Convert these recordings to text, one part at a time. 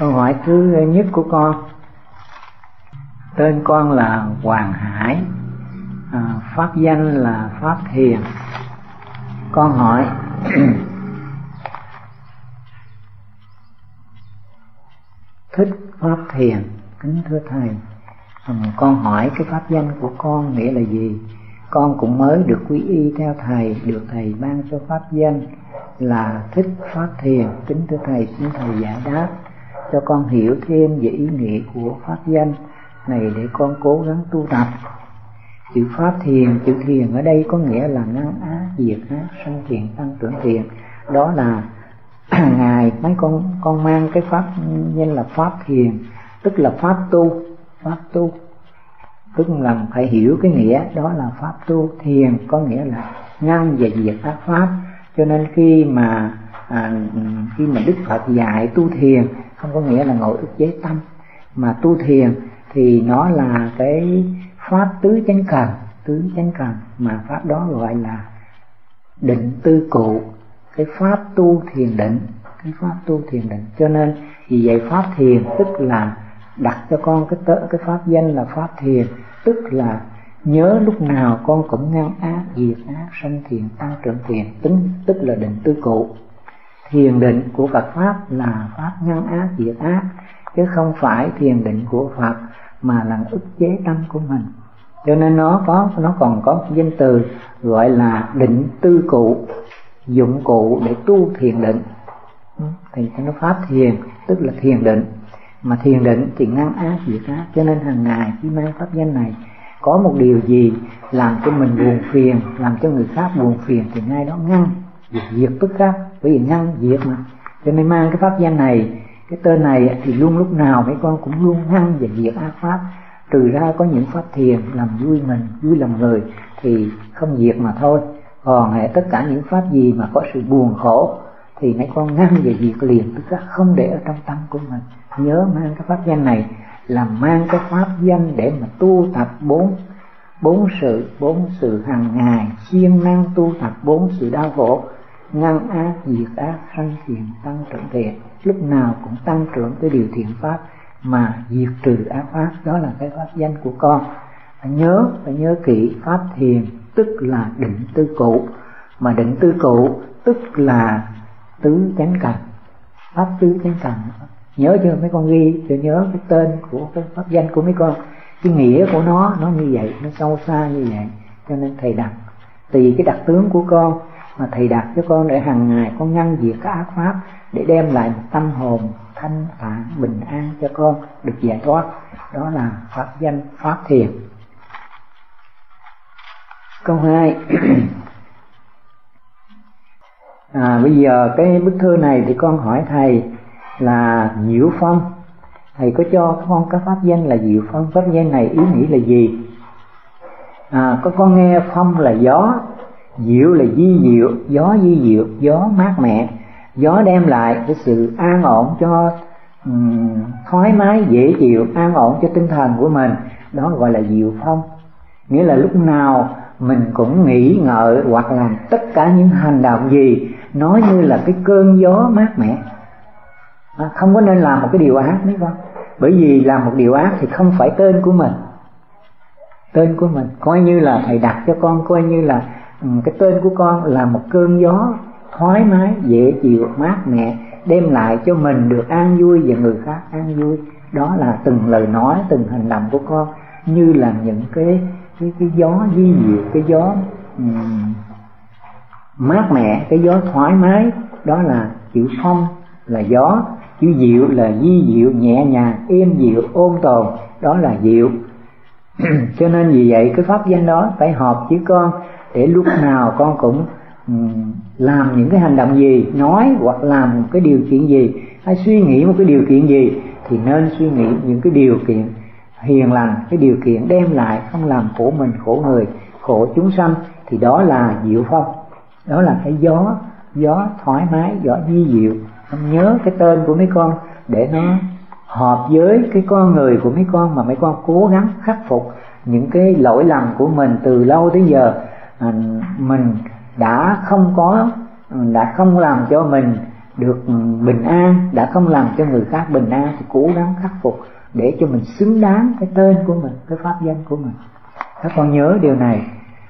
câu hỏi thứ nhất của con. Tên con là Hoàng Hải. À, pháp danh là Pháp Thiền con hỏi thích Pháp Thiền kính thưa thầy. À, con hỏi cái pháp danh của con nghĩa là gì? Con cũng mới được quy y theo thầy được thầy ban cho pháp danh là thích pháp thiền kính thưa thầy xin thầy giải đáp cho con hiểu thêm về ý nghĩa của pháp danh này để con cố gắng tu tập. Chữ pháp thiền chữ thiền ở đây có nghĩa là ngăn á diệt á sanh thiền tăng trưởng thiền. Đó là ngài mấy con con mang cái pháp danh là pháp thiền tức là pháp tu pháp tu. Tức là phải hiểu cái nghĩa đó là pháp tu. Thiền có nghĩa là ngăn và diệt các pháp. Cho nên khi mà à, khi mà đức phật dạy tu thiền không có nghĩa là ngồi ức chế tâm. Mà tu thiền thì nó là cái pháp tứ chánh cần tứ chánh cần. Mà pháp đó gọi là định tư cụ cái pháp tu thiền định cái pháp tu thiền định. Cho nên vì vậy pháp thiền tức là đặt cho con cái tớ, cái pháp danh là pháp thiền tức là nhớ lúc nào con cũng ngăn ác diệt ác sanh thiền tăng trưởng thiền. Tính tức là định tư cụ thiền định của Phật pháp là pháp ngăn ác, diệt ác. Chứ không phải thiền định của Phật mà là ức chế tâm của mình. Cho nên nó có, nó còn có danh từ gọi là định tư cụ, dụng cụ để tu thiền định. Thì nó pháp thiền, tức là thiền định. Mà thiền định thì ngăn ác, diệt ác. Cho nên hàng ngày, khi mang pháp danh này có một điều gì làm cho mình buồn phiền, làm cho người khác buồn phiền thì ngay đó ngăn diệt diệt bất khắc bởi vì ngăn diệt mà. Cho nên mang cái pháp danh này, cái tên này thì luôn lúc nào mấy con cũng luôn ngăn và diệt ác pháp. Trừ ra có những pháp thiền làm vui mình, vui lòng người, thì không diệt mà thôi. Còn hệ tất cả những pháp gì mà có sự buồn khổ, thì mấy con ngăn và diệt liền, tức là không để ở trong tâm của mình. Nhớ mang cái pháp danh này là mang cái pháp danh để mà tu tập bốn bốn sự bốn sự hàng ngày, siêng năng tu tập bốn sự đau khổ ngăn ác, diệt ác sanh thiện tăng trưởng thiện lúc nào cũng tăng trưởng cái điều thiện pháp mà diệt trừ ác pháp. Đó là cái pháp danh của con. Phải nhớ phải nhớ kỹ pháp thiền, tức là định tư cụ. Mà định tư cụ tức là tứ chánh cần pháp tứ chánh cần nhớ chưa? Mấy con ghi cho nhớ cái tên của cái pháp danh của mấy con. Cái nghĩa của nó nó như vậy, nó sâu xa như vậy. Cho nên thầy đặt, tùy cái đặc tướng của con mà thầy đặt cho con để hàng ngày con ngăn diệt các ác pháp để đem lại một tâm hồn thanh thản bình an cho con được giải thoát. Đó là pháp danh pháp thiền. Câu hai. À, bây giờ cái bức thư này thì con hỏi thầy là diệu phong. Thầy có cho con cái pháp danh là diệu phong. Pháp danh này ý nghĩa là gì? À, có con nghe phong là gió diệu là di diệu gió di diệu gió mát mẻ. Gió đem lại cái sự an ổn cho um, thoải mái dễ chịu an ổn cho tinh thần của mình. Đó gọi là diệu phong. Nghĩa là lúc nào mình cũng nghĩ ngợi hoặc làm tất cả những hành động gì nó như là cái cơn gió mát mẻ. À, không có nên làm một cái điều ác mấy con bởi vì làm một điều ác thì không phải tên của mình. Tên của mình coi như là thầy đặt cho con coi như là Ừ, cái tên của con là một cơn gió thoải mái dễ chịu mát mẻ đem lại cho mình được an vui và người khác an vui. Đó là từng lời nói từng hành động của con như là những cái cái cái gió di diệu cái gió um, mát mẻ cái gió thoải mái. Đó là chữ phong là gió. Chữ diệu là di diệu nhẹ nhàng êm dịu ôn tồn. Đó là diệu. Cho nên vì vậy cái pháp danh đó phải hợp với con để lúc nào con cũng ừ, làm những cái hành động gì, nói hoặc làm một cái điều kiện gì, hay suy nghĩ một cái điều kiện gì, thì nên suy nghĩ những cái điều kiện hiền lành, cái điều kiện đem lại không làm khổ mình khổ người, khổ chúng sanh, thì đó là diệu phong. Đó là cái gió gió thoải mái, gió di diệu. Không nhớ cái tên của mấy con để nó hợp với cái con người của mấy con mà mấy con cố gắng khắc phục những cái lỗi lầm của mình từ lâu tới giờ. À, mình đã không có, đã không làm cho mình được bình an, đã không làm cho người khác bình an thì cố gắng khắc phục để cho mình xứng đáng cái tên của mình, cái pháp danh của mình. Các con nhớ điều này,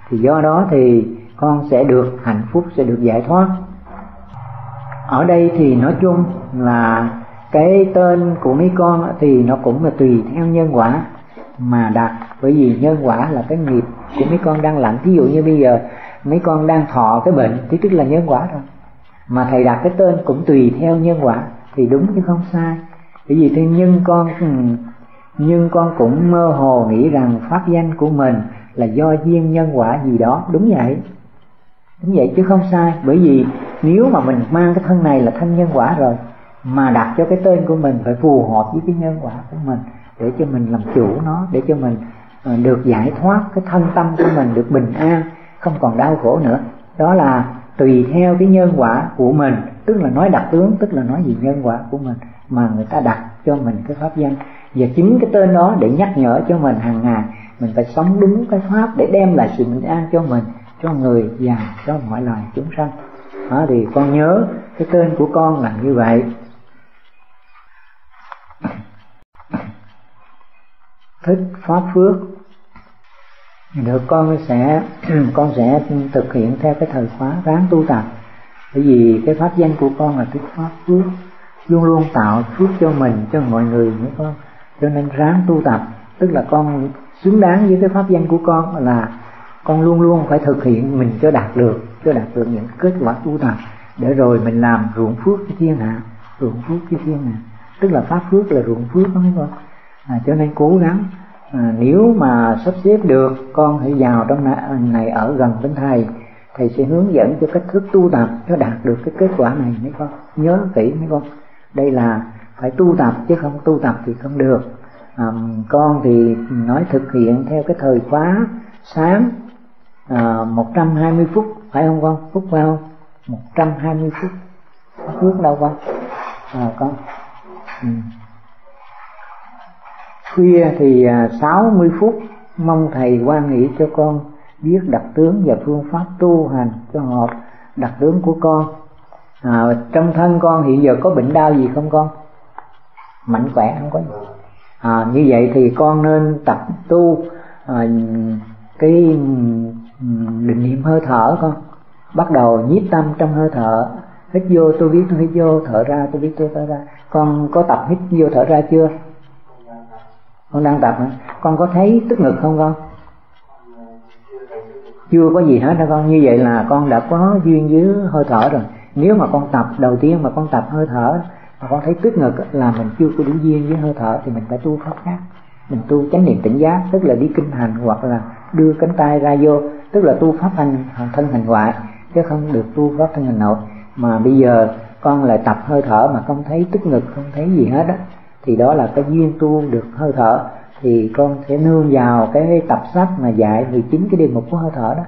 thì do đó thì con sẽ được hạnh phúc, sẽ được giải thoát. Ở đây thì nói chung là cái tên của mấy con thì nó cũng là tùy theo nhân quả mà đặt. Bởi vì nhân quả là cái nghiệp của mấy con đang lạnh ví dụ như bây giờ mấy con đang thọ cái bệnh thì tức là nhân quả rồi. Mà thầy đặt cái tên cũng tùy theo nhân quả, thì đúng chứ không sai. Bởi vì thế nhưng con ừ, nhưng con cũng mơ hồ nghĩ rằng pháp danh của mình là do duyên nhân quả gì đó. Đúng vậy. Đúng vậy chứ không sai. Bởi vì nếu mà mình mang cái thân này là thân nhân quả rồi, mà đặt cho cái tên của mình phải phù hợp với cái nhân quả của mình, để cho mình làm chủ nó, để cho mình Ờ, được giải thoát cái thân tâm của mình, được bình an, không còn đau khổ nữa. Đó là tùy theo cái nhân quả của mình, tức là nói đặc tướng, tức là nói gì nhân quả của mình, mà người ta đặt cho mình cái pháp danh. Và chính cái tên đó để nhắc nhở cho mình hàng ngày, mình phải sống đúng cái pháp để đem lại sự bình an cho mình, cho người và cho mọi loài chúng sanh. Đó, thì con nhớ cái tên của con là như vậy. Thích pháp phước, được con sẽ con sẽ thực hiện theo cái thời khóa ráng tu tập. Bởi vì cái pháp danh của con là thích pháp phước, luôn luôn tạo phước cho mình, cho mọi người nữa con cho nên ráng tu tập, tức là con xứng đáng với cái pháp danh của con là con luôn luôn phải thực hiện mình cho đạt được, cho đạt được những kết quả tu tập. Để rồi mình làm ruộng phước cho thiên hạ, ruộng phước cho thiên hạ. Tức là pháp phước là ruộng phước đó mấy con à, cho nên cố gắng. À, nếu mà sắp xếp được con hãy vào trong này à, ở gần bên thầy. Thầy sẽ hướng dẫn cho cách thức tu tập cho đạt được cái kết quả này mấy con. Nhớ kỹ mấy con. Đây là phải tu tập chứ không tu tập thì không được. À, con thì nói thực hiện theo cái thời khóa sáng à, 120 phút phải không con? Phút phải không? 120 phút. Trước đâu con? À, con. Ừ khuya thì à, 60 phút mong thầy quan nghĩ cho con biết đặc tướng và phương pháp tu hành cho hợp đặc tướng của con. À, trong thân con hiện giờ có bệnh đau gì không con? Mạnh khỏe không có gì. À, như vậy thì con nên tập tu à, cái định niệm hơi thở con. Bắt đầu nhiếp tâm trong hơi thở. Hít vô tôi biết tôi hít vô thở ra tôi biết tôi thở ra. Con có tập hít vô thở ra chưa? Con đang tập hả? Con có thấy tức ngực không con? Chưa có gì hết đâu con? Như vậy là con đã có duyên với hơi thở rồi. Nếu mà con tập đầu tiên mà con tập hơi thở mà con thấy tức ngực là mình chưa có đủ duyên với hơi thở thì mình phải tu pháp khác. Mình tu chánh niệm tỉnh giác, tức là đi kinh hành hoặc là đưa cánh tay ra vô, tức là tu pháp hành, thân hành ngoại chứ không được tu pháp thân hành nội. Mà bây giờ con lại tập hơi thở mà không thấy tức ngực, không thấy gì hết á thì đó là cái duyên tu được hơi thở. Thì con sẽ nương vào cái tập sách mà dạy 19 cái đề mục của hơi thở đó.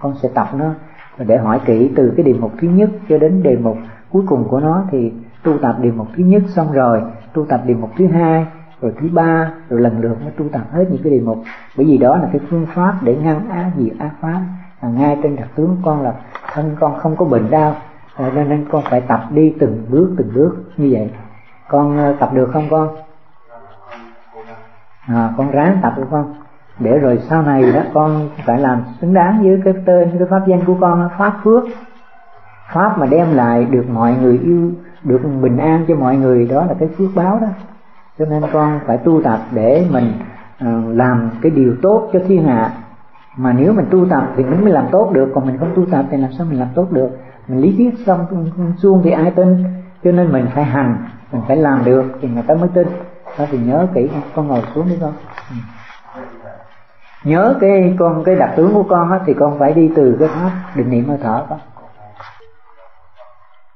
Con sẽ tập nó để hỏi kỹ từ cái đề mục thứ nhất cho đến đề mục cuối cùng của nó. Thì tu tập đề mục thứ nhất xong rồi tu tập đề mục thứ hai rồi thứ ba rồi lần lượt nó tu tập hết những cái đề mục. Bởi vì đó là cái phương pháp để ngăn á diệt ác pháp. À, ngay trên đặc tướng con là thân con không có bệnh đau à, nên con phải tập đi từng bước từng bước như vậy con ờ, tập được không con? À, con ráng tập được không? Để rồi sau này đó con phải làm xứng đáng với cái tên cái pháp danh của con pháp phước. Pháp mà đem lại được mọi người yêu được bình an cho mọi người đó là cái phước báo đó. Cho nên con phải tu tập để mình ờ, làm cái điều tốt cho thiên hạ. Mà nếu mình tu tập thì mình mới làm tốt được còn mình không tu tập thì làm sao mình làm tốt được? Mình lý thuyết xong xuông thì ai tin? Cho nên mình phải hành mình phải làm được thì người ta mới tin. Đó thì nhớ kỹ con ngồi xuống đi con. Ừ. nhớ cái con cái đặc tướng của con á, thì con phải đi từ cái pháp định niệm hơi thở con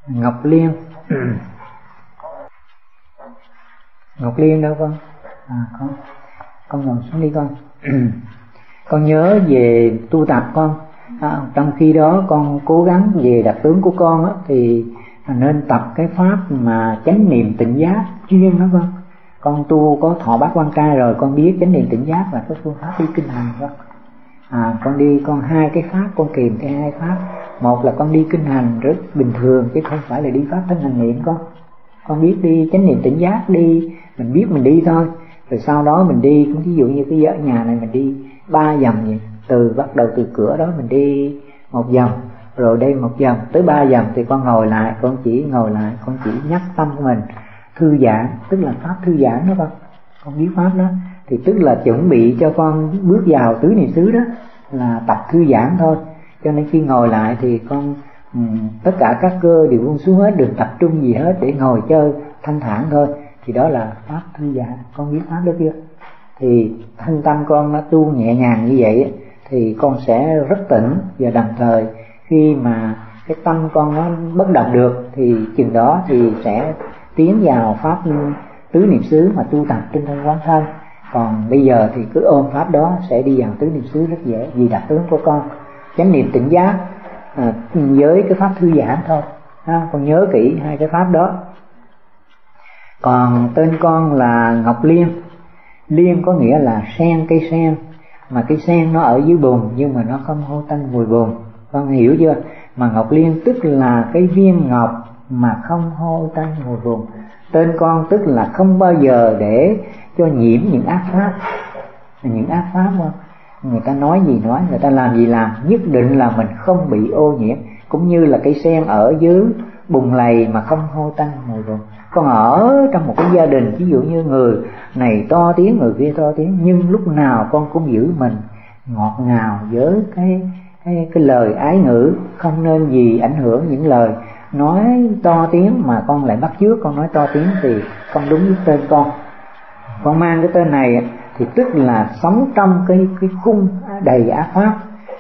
ngọc liên. Ngọc liên đâu con? À con con ngồi xuống đi con. Con nhớ về tu tập con. À, trong khi đó con cố gắng về đặc tướng của con á, thì nên tập cái pháp mà chánh niệm tỉnh giác chuyên đó con. Con tu có thọ bát quan trai rồi, con biết chánh niệm tỉnh giác là cái phương pháp đi kinh hành con à con đi con hai cái pháp, con kìm cái hai pháp. Một là con đi kinh hành rất bình thường, chứ không phải là đi pháp thân hành niệm con. Con biết đi chánh niệm tỉnh giác đi, mình biết mình đi thôi. Rồi sau đó mình đi cũng ví dụ như cái dãy nhà này mình đi ba vòng vậy. Từ bắt đầu từ cửa đó mình đi một vòng rồi đây một vòng tới ba vòng thì con ngồi lại con chỉ ngồi lại con chỉ nhắc tâm của mình. Thư giãn tức là pháp thư giãn đó con. Con biết pháp đó. Thì tức là chuẩn bị cho con bước vào tứ niệm xứ đó là tập thư giãn thôi. Cho nên khi ngồi lại thì con um, tất cả các cơ đều buông xuống hết đừng tập trung gì hết để ngồi chơi thanh thản thôi. Thì đó là pháp thư giãn. Con biết pháp đó chưa? Thì thân tâm con nó tu nhẹ nhàng như vậy thì con sẽ rất tỉnh và đồng thời khi mà cái tâm con nó bất động được thì chừng đó thì sẽ tiến vào pháp tứ niệm xứ mà tu tập trên thân quán thân. Còn bây giờ thì cứ ôm pháp đó sẽ đi vào tứ niệm xứ rất dễ vì đặc tướng của con. Chánh niệm tỉnh giác à, với cái pháp thư giãn thôi ha, con nhớ kỹ hai cái pháp đó. Còn tên con là ngọc liên liên có nghĩa là sen cây sen. Mà cây sen nó ở dưới bùn nhưng mà nó không hô tanh mùi bùn con hiểu chưa? Mà ngọc liên tức là cái viên ngọc mà không hô tanh mùi vùng tên con tức là không bao giờ để cho nhiễm những ác pháp. Những ác pháp không người ta nói gì nói, người ta làm gì làm, nhất định là mình không bị ô nhiễm. Cũng như là cây sen ở dưới bùn lầy mà không hô tanh mùi vùng còn ở trong một cái gia đình, ví dụ như người này to tiếng, người kia to tiếng, nhưng lúc nào con cũng giữ mình ngọt ngào với cái cái, cái lời ái ngữ không nên gì ảnh hưởng những lời. Nói to tiếng mà con lại bắt chước. Con nói to tiếng thì không đúng với tên con. Con mang cái tên này thì tức là sống trong cái cái khung đầy ác pháp.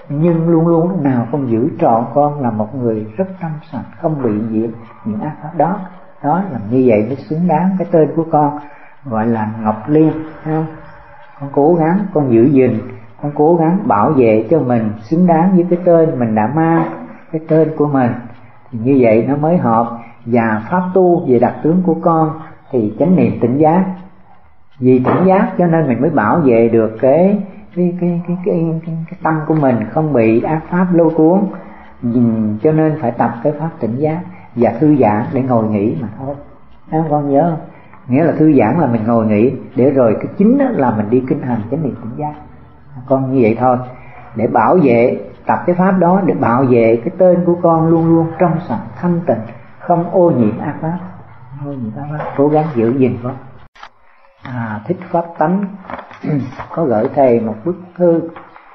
Nhưng luôn luôn lúc nào con giữ trọn con là một người rất trong sạch không bị nhiễm những ác pháp đó. Đó làm như vậy mới xứng đáng cái tên của con gọi là ngọc liên không? Con cố gắng con giữ gìn con cố gắng bảo vệ cho mình xứng đáng với cái tên mình đã mang cái tên của mình. Thì như vậy nó mới hợp. Và pháp tu về đặc tướng của con thì chánh niệm tỉnh giác. Vì tỉnh giác cho nên mình mới bảo vệ được cái cái cái cái cái, cái, cái tâm của mình không bị ác pháp lôi cuốn. Cho nên phải tập cái pháp tỉnh giác và thư giãn để ngồi nghỉ mà thôi. Em con nhớ không? Nghĩa là thư giãn là mình ngồi nghỉ để rồi cái chính đó là mình đi kinh hành chánh niệm tỉnh giác con như vậy thôi. Để bảo vệ tập cái pháp đó để bảo vệ cái tên của con luôn luôn trong sạch thanh tịnh không ô nhiễm ác pháp. Ô nhiễm ác pháp. Cố gắng giữ gìn con. À, thích pháp tánh. Có gửi thầy một bức thư.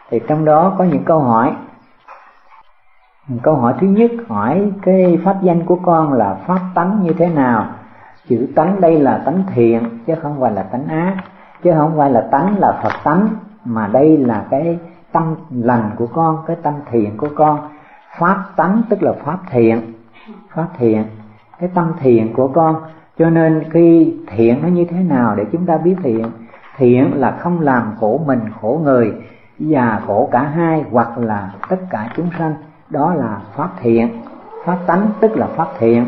Thì trong đó có những câu hỏi. Câu hỏi thứ nhất hỏi cái pháp danh của con là pháp tánh như thế nào? Chữ tánh đây là tánh thiện chứ không phải là tánh ác. Chứ không phải là tánh là phật tánh mà đây là cái tâm lành của con, cái tâm thiện của con. Pháp tánh tức là pháp thiện. Pháp thiện. Cái tâm thiện của con. Cho nên khi thiện nó như thế nào để chúng ta biết thiện? Thiện là không làm khổ mình khổ người và khổ cả hai, hoặc là tất cả chúng sanh. Đó là pháp thiện. Pháp tánh tức là pháp thiện.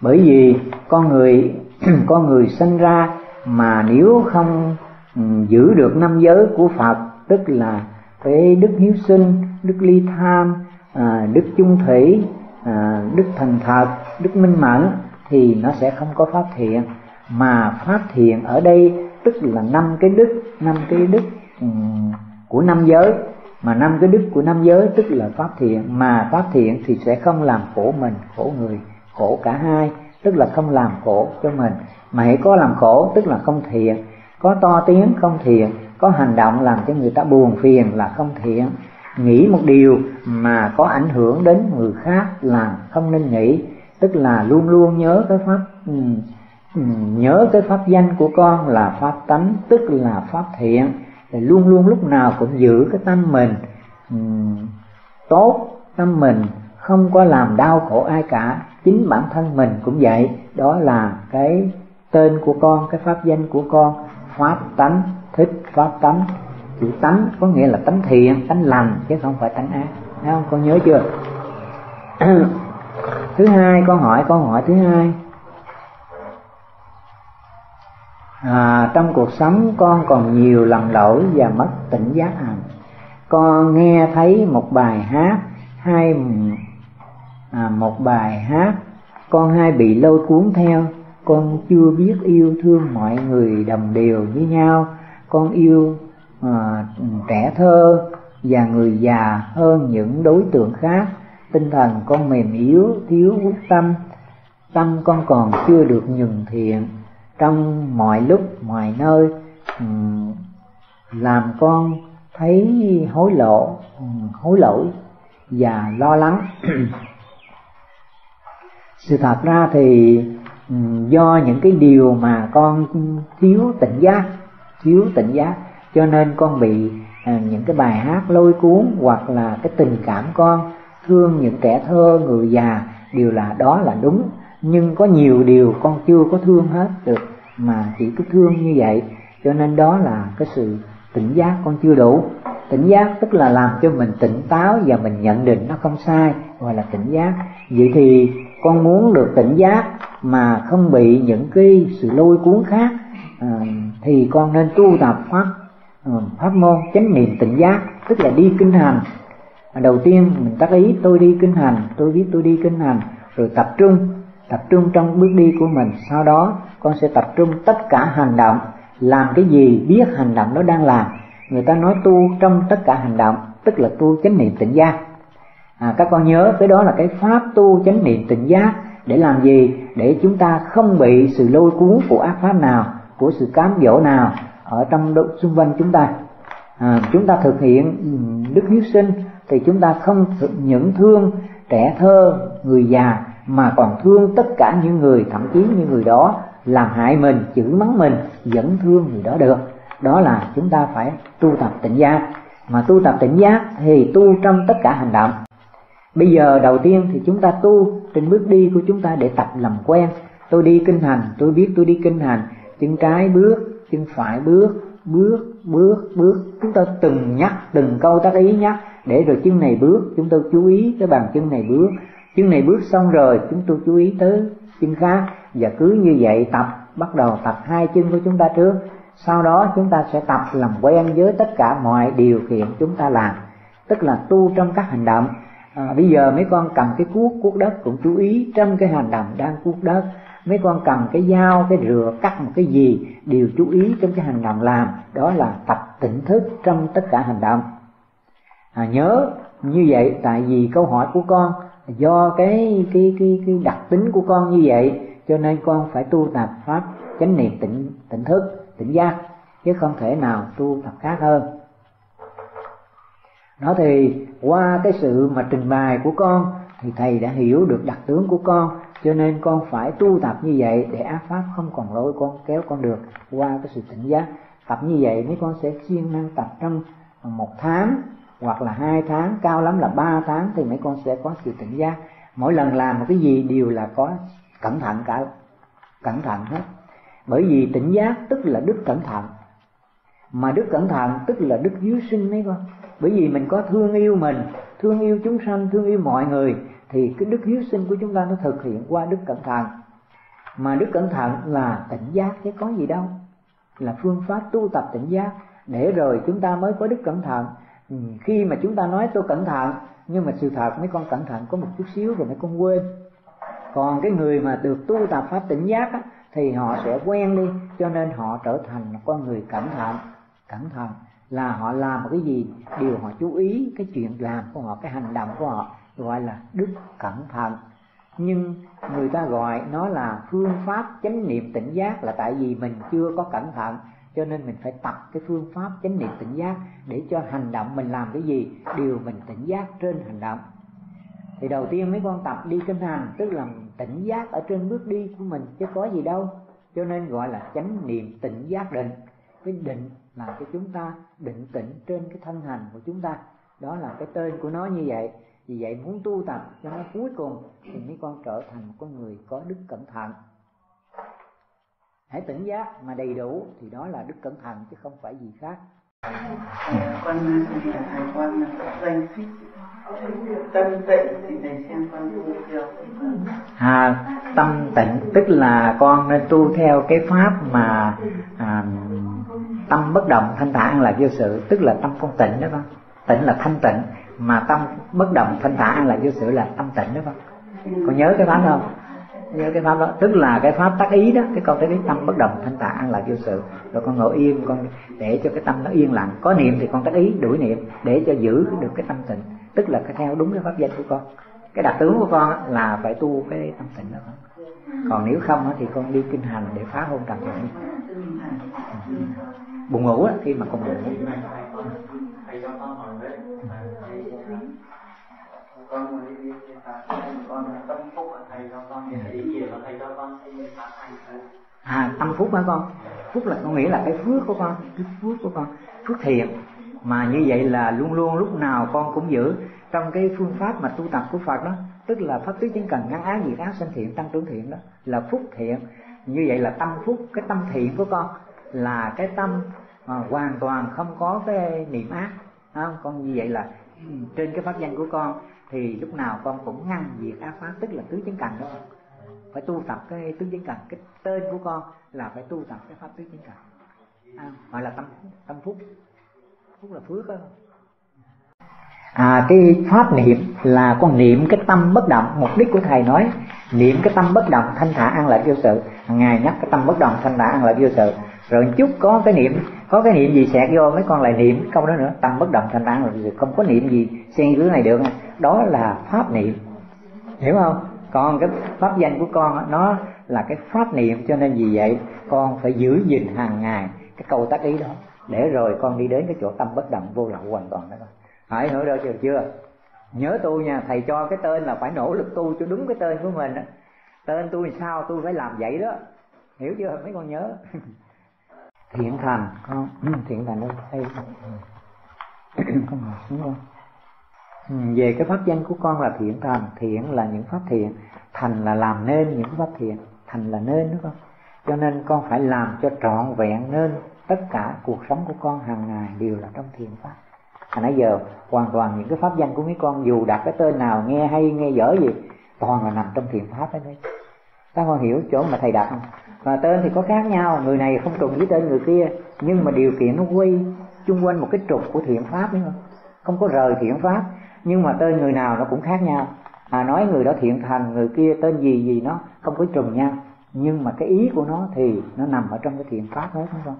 Bởi vì con người con người sinh ra mà nếu không Ừ, giữ được năm giới của Phật tức là cái đức hiếu sinh đức ly tham à, đức chung thủy à, đức thành thật đức minh mẫn thì nó sẽ không có pháp thiện mà pháp thiện ở đây tức là năm cái đức năm cái đức um, của năm giới. Mà năm cái đức của năm giới tức là pháp thiện mà pháp thiện thì sẽ không làm khổ mình khổ người khổ cả hai. Tức là không làm khổ cho mình. Mà hãy có làm khổ tức là không thiện có to tiếng, không thiện. Có hành động làm cho người ta buồn phiền là không thiện. Nghĩ một điều mà có ảnh hưởng đến người khác là không nên nghĩ. Tức là luôn luôn nhớ cái pháp ừ, ừ, nhớ cái pháp danh của con là pháp tánh, tức là pháp thiện. Thì luôn luôn lúc nào cũng giữ cái tâm mình ừ, tốt tâm mình, không có làm đau khổ ai cả. Chính bản thân mình cũng vậy. Đó là cái tên của con, cái pháp danh của con pháp tánh thích pháp tánh. Chữ tánh có nghĩa là tánh thiện tánh lành chứ không phải tánh ác. Thấy không? Con nhớ chưa? Thứ hai con hỏi câu hỏi thứ hai. À, trong cuộc sống con còn nhiều lầm lỗi và mất tỉnh giác hành con nghe thấy một bài hát hai à, một bài hát con hai bị lôi cuốn theo con chưa biết yêu thương mọi người đồng đều với nhau. Con yêu à, trẻ thơ và người già hơn những đối tượng khác. Tinh thần con mềm yếu thiếu quyết tâm. Tâm con còn chưa được nhường thiện. Trong mọi lúc mọi nơi ừ, làm con thấy hối lộ ừ, hối lỗi và lo lắng. Sự thật ra thì do những cái điều mà con thiếu tỉnh giác thiếu tỉnh giác cho nên con bị à, những cái bài hát lôi cuốn hoặc là cái tình cảm con thương những trẻ thơ người già đều là đó là đúng. Nhưng có nhiều điều con chưa có thương hết được mà chỉ cứ thương như vậy. Cho nên đó là cái sự tỉnh giác con chưa đủ. Tỉnh giác tức là làm cho mình tỉnh táo và mình nhận định nó không sai gọi là tỉnh giác. Vậy thì con muốn được tỉnh giác mà không bị những cái sự lôi cuốn khác à, thì con nên tu tập pháp à, pháp môn chánh niệm tỉnh giác tức là đi kinh hành. À, đầu tiên mình tác ý tôi đi kinh hành tôi biết tôi đi kinh hành rồi tập trung tập trung trong bước đi của mình. Sau đó con sẽ tập trung tất cả hành động làm cái gì biết hành động nó đang làm. Người ta nói tu trong tất cả hành động tức là tu chánh niệm tỉnh giác à, các con nhớ cái đó là cái pháp tu chánh niệm tỉnh giác để làm gì? Để chúng ta không bị sự lôi cuốn của ác pháp nào của sự cám dỗ nào ở trong xung quanh chúng ta. À, chúng ta thực hiện ừ, đức hiếu sinh thì chúng ta không những thương trẻ thơ người già mà còn thương tất cả những người thậm chí những người đó làm hại mình chửi mắng mình vẫn thương người đó được. Đó là chúng ta phải tu tập tỉnh giác. Mà tu tập tỉnh giác thì tu trong tất cả hành động bây giờ đầu tiên thì chúng ta tu trên bước đi của chúng ta để tập làm quen. Tôi đi kinh hành, tôi biết tôi đi kinh hành. Chân trái bước, chân phải bước bước bước bước. Chúng ta từng nhắc, từng câu tác ý nhắc. Để rồi chân này bước, chúng tôi chú ý cái bàn chân này bước. Chân này bước xong rồi, chúng tôi chú ý tới chân khác. Và cứ như vậy tập, bắt đầu tập hai chân của chúng ta trước. Sau đó chúng ta sẽ tập làm quen với tất cả mọi điều kiện chúng ta làm. Tức là tu trong các hành động à, bây giờ mấy con cầm cái cuốc cuốc đất cũng chú ý trong cái hành động đang cuốc đất. Mấy con cầm cái dao cái rửa cắt một cái gì đều chú ý trong cái hành động làm. Đó là tập tỉnh thức trong tất cả hành động. À, nhớ như vậy tại vì câu hỏi của con do cái cái cái cái đặc tính của con như vậy cho nên con phải tu tập pháp chánh niệm tỉnh tỉnh thức tỉnh giác chứ không thể nào tu tập khác hơn đó thì, qua cái sự mà trình bày của con, thì thầy đã hiểu được đặc tướng của con, cho nên con phải tu tập như vậy để ác pháp không còn lỗi con, kéo con được qua cái sự tỉnh giác. Tập như vậy mấy con sẽ siêng năng tập trong một tháng, hoặc là hai tháng, cao lắm là ba tháng, thì mấy con sẽ có sự tỉnh giác. Mỗi lần làm một cái gì đều là có cẩn thận cả, cẩn thận hết. Bởi vì tỉnh giác tức là đức cẩn thận. Mà đức cẩn thận tức là đức hiếu sinh mấy con bởi vì mình có thương yêu mình thương yêu chúng sanh thương yêu mọi người thì cái đức hiếu sinh của chúng ta nó thực hiện qua đức cẩn thận. Mà đức cẩn thận là tỉnh giác chứ có gì đâu. Là phương pháp tu tập tỉnh giác. Để rồi chúng ta mới có đức cẩn thận. Ừ, khi mà chúng ta nói tôi cẩn thận nhưng mà sự thật mấy con cẩn thận có một chút xíu rồi mấy con quên. Còn cái người mà được tu tập pháp tỉnh giác á, thì họ sẽ quen đi cho nên họ trở thành một con người cẩn thận. Cẩn thận là họ làm một cái gì? Điều họ chú ý, cái chuyện làm của họ, cái hành động của họ, gọi là đức cẩn thận. Nhưng người ta gọi nó là phương pháp chánh niệm tỉnh giác là tại vì mình chưa có cẩn thận, cho nên mình phải tập cái phương pháp chánh niệm tỉnh giác để cho hành động mình làm cái gì? Đều mình tỉnh giác trên hành động. Thì đầu tiên mấy con tập đi kinh hành, tức là tỉnh giác ở trên bước đi của mình, chứ có gì đâu. Cho nên gọi là chánh niệm tỉnh giác định cái định là cho chúng ta định tĩnh trên cái thân hành của chúng ta. Đó là cái tên của nó như vậy. Vì vậy muốn tu tập cho nó cuối cùng thì mấy con trở thành một con người có đức cẩn thận. Hãy tỉnh giác mà đầy đủ thì đó là đức cẩn thận chứ không phải gì khác. Con thầy con danh thích tâm tịnh thì thầy xem con tu theo. À tâm tịnh tức là con nên tu theo cái pháp mà à, tâm bất động, thanh thản là vô sự, tức là tâm không tịnh đó con. Tịnh là thanh tịnh, mà tâm bất động, thanh thản an lạc vô sự là tâm tịnh đó con. Con nhớ cái pháp không? Nhớ cái pháp đó, tức là cái pháp tác ý đó, cái câu tác ý tâm bất động, thanh thản là vô sự. Rồi con ngồi yên con để cho cái tâm nó yên lặng. Có niệm thì con tác ý, đuổi niệm, để cho giữ được cái tâm tịnh. Tức là cái theo đúng cái pháp danh của con. Cái đặc tướng của con là phải tu cái tâm tịnh đó con. Còn nếu không thì con đi kinh hành để phá hôn trầm trọng buồn ngủ khi mà con buồn ngủ. Con đi con tâm phúc thầy cho con thầy cho con hành à tâm phúc hả con? Phúc là con nghĩ là cái phước của con, cái phước của con. Phước thiện. Mà như vậy là luôn luôn lúc nào con cũng giữ trong cái phương pháp mà tu tập của Phật đó. Tức là pháp tứ chứng cần ngăn ái diệt ác sinh thiện, tăng trưởng thiện đó. Là phúc thiện. Như vậy là tâm phúc, cái tâm thiện của con là cái tâm mà hoàn toàn không có cái niệm ác. Không? con như vậy là trên cái pháp danh của con thì lúc nào con cũng ngăn diệt ác pháp tức là tứ chánh cần đó. Phải tu tập cái tứ chánh cần cái tên của con là phải tu tập cái pháp tứ chánh cần à, gọi là tâm tâm phúc. Phúc là phước đó à cái pháp niệm là con niệm cái tâm bất động. Mục đích của thầy nói niệm cái tâm bất động thanh thả an lạc vô sự. Ngài nhắc cái tâm bất động thanh thả an lạc vô sự rồi chút có cái niệm, có cái niệm gì xẹt vô, mấy con lại niệm câu đó nữa, tâm bất động thanh thản rồi không có niệm gì xen dưới này được. Đó là pháp niệm. Hiểu không? Còn cái pháp danh của con nó là cái pháp niệm, cho nên vì vậy con phải giữ gìn hàng ngày cái câu tác ý đó, để rồi con đi đến cái chỗ tâm bất động vô lậu hoàn toàn đó. Hỏi nữa đâu chưa chưa? Nhớ tu nha, thầy cho cái tên là phải nỗ lực tu cho đúng cái tên của mình tên tôi sao, tôi phải làm vậy đó. Hiểu chưa? Mấy con nhớ. thiện thành. Con ừ, thiện thành đâu đây con ngồi xuống không ừ, về cái pháp danh của con là thiện thành. Thiện là những pháp thiện. Thành là làm nên những pháp thiện. Thành là nên đúng không? Cho nên con phải làm cho trọn vẹn nên tất cả cuộc sống của con hàng ngày đều là trong thiện pháp. À nãy giờ hoàn toàn những cái pháp danh của mấy con dù đặt cái tên nào nghe hay nghe dở gì toàn là nằm trong thiện pháp đấy. Các con hiểu chỗ mà thầy đặt không và tên thì có khác nhau, người này không trùng với tên người kia, nhưng mà điều kiện nó quay chung quanh một cái trục của thiện pháp, đúng không? Không có rời thiện pháp, nhưng mà tên người nào nó cũng khác nhau. À nói người đó thiện thành, người kia tên gì gì nó không có trùng nhau, nhưng mà cái ý của nó thì nó nằm ở trong cái thiện pháp hết đúng không?